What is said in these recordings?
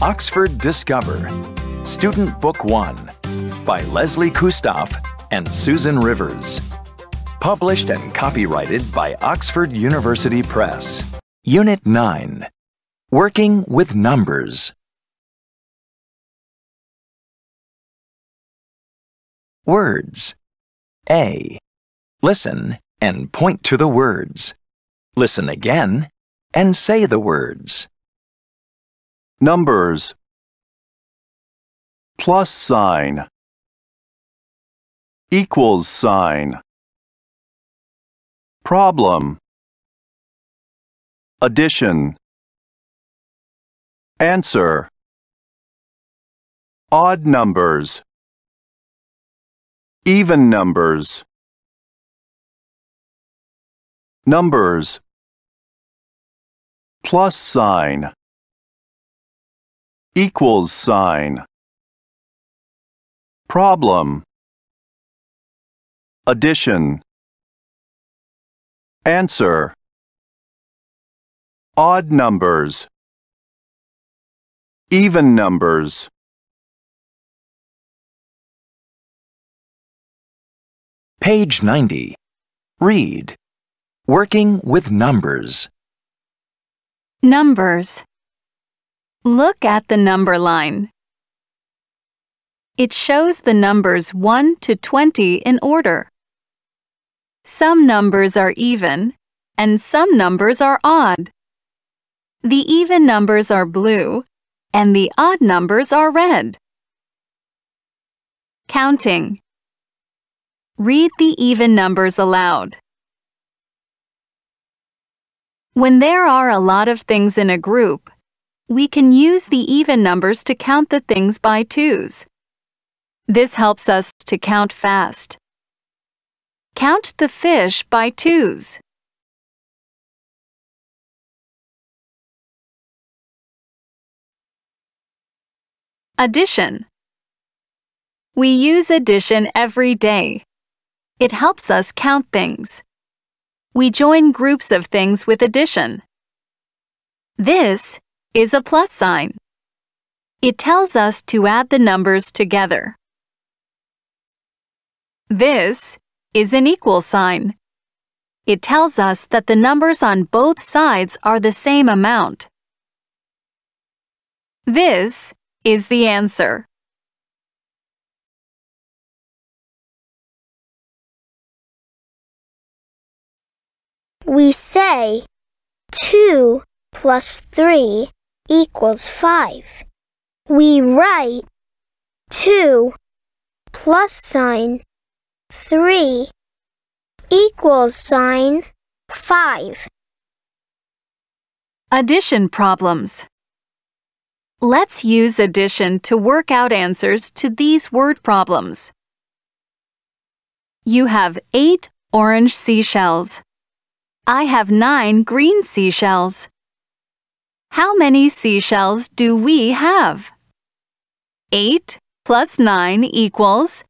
Oxford Discover, Student Book 1 by Lesley Koustaff and Susan Rivers. Published and copyrighted by Oxford University Press. Unit 9 Working with Numbers. Words. A. Listen and point to the words. Listen again and say the words. Numbers. Plus sign. Equals sign. Problem. Addition. Answer. Odd numbers. Even numbers. Numbers. Plus sign. Equals sign. Problem. Addition. Answer. Odd numbers. Even numbers. Page 90. Read. Working with numbers. Numbers. Look at the number line. It shows the numbers 1 to 20 in order. Some numbers are even, and some numbers are odd. The even numbers are blue, and the odd numbers are red. Counting. Read the even numbers aloud. When there are a lot of things in a group, we can use the even numbers to count the things by twos. This helps us to count fast. Count the fish by twos. Addition. We use addition every day. It helps us count things. We join groups of things with addition. This is a plus sign. It tells us to add the numbers together. This is an equal sign. It tells us that the numbers on both sides are the same amount. This is the answer. We say 2 plus 3 equals 5. We write 2 plus sign 3 equals sign 5. Addition problems. Let's use addition to work out answers to these word problems. You have eight orange seashells. I have nine green seashells. How many seashells do we have? 8 plus 9 equals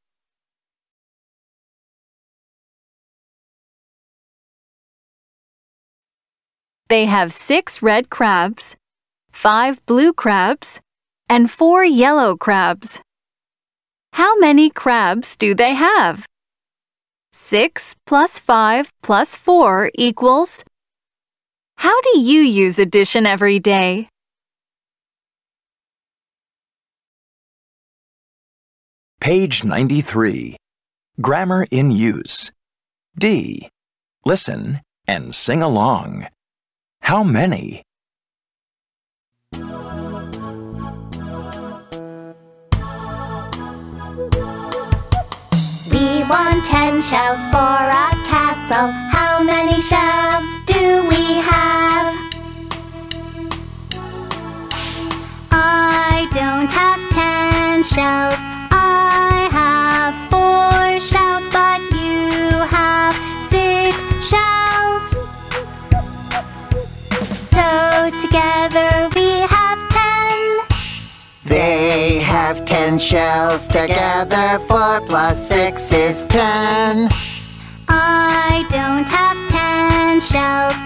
They have six red crabs, five blue crabs, and four yellow crabs. How many crabs do they have? 6 plus 5 plus 4 equals. How do you use addition every day? Page 93. Grammar in use. D. Listen and sing along. How many? We want ten shells for a castle. How many shells do shells. I have four shells, but you have six shells. So together we have ten. They have ten shells together. Four plus six is ten. I don't have ten shells.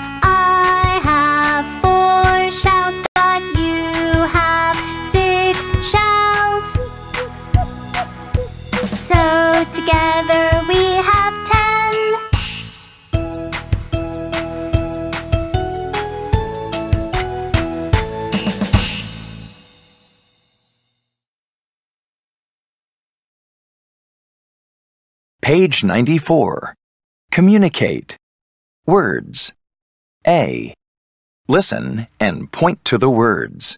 Page 94. Communicate. Words. A. Listen and point to the words.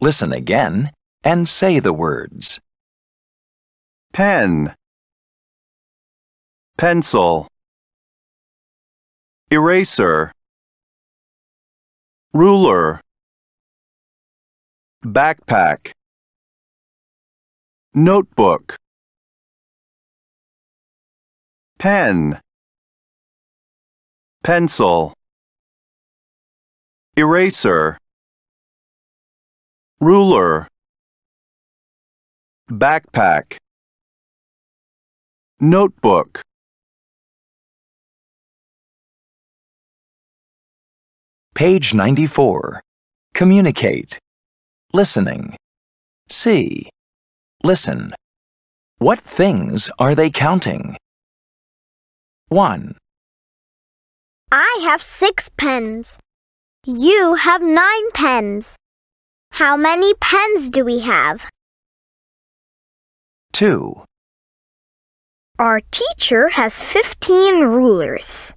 Listen again and say the words. pen, pencil, eraser, ruler, backpack, notebook, pen, pencil, eraser, ruler, backpack, notebook, Page 94. Communicate. Listening. C. Listen. What things are they counting? 1, I have six pens. You have nine pens. How many pens do we have? 2, Our teacher has 15 rulers.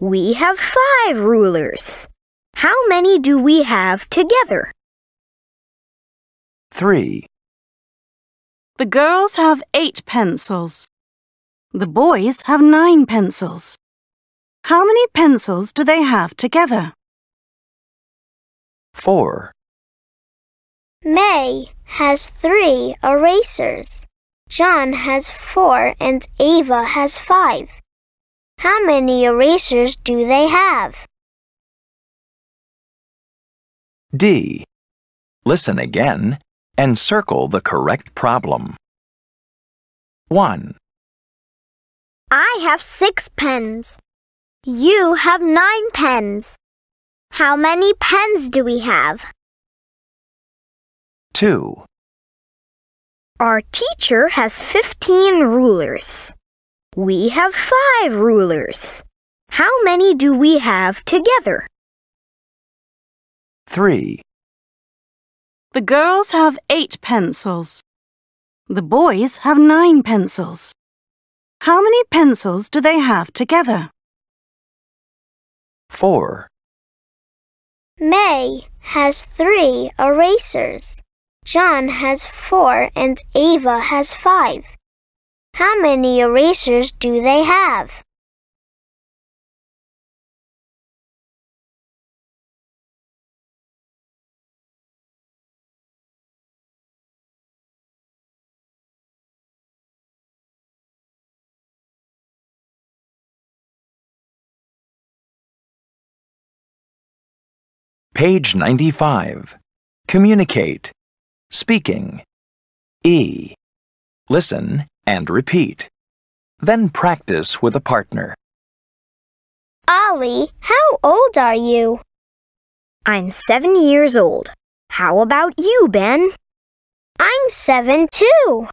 We have five rulers. How many do we have together? 3, The girls have eight pencils. The boys have nine pencils. How many pencils do they have together? 4, May has three erasers. John has four and Ava has five. How many erasers do they have? D. Listen again and circle the correct problem. 1, I have six pens. You have nine pens. How many pens do we have? 2, Our teacher has 15 rulers. We have five rulers. How many do we have together? 3, The girls have eight pencils. The boys have nine pencils. How many pencils do they have together? 4, May has three erasers. John has four and Ava has five. How many erasers do they have? Page 95. Communicate. Speaking. E. Listen and repeat. Then practice with a partner. Ollie, how old are you? I'm seven years old. How about you, Ben? I'm seven too.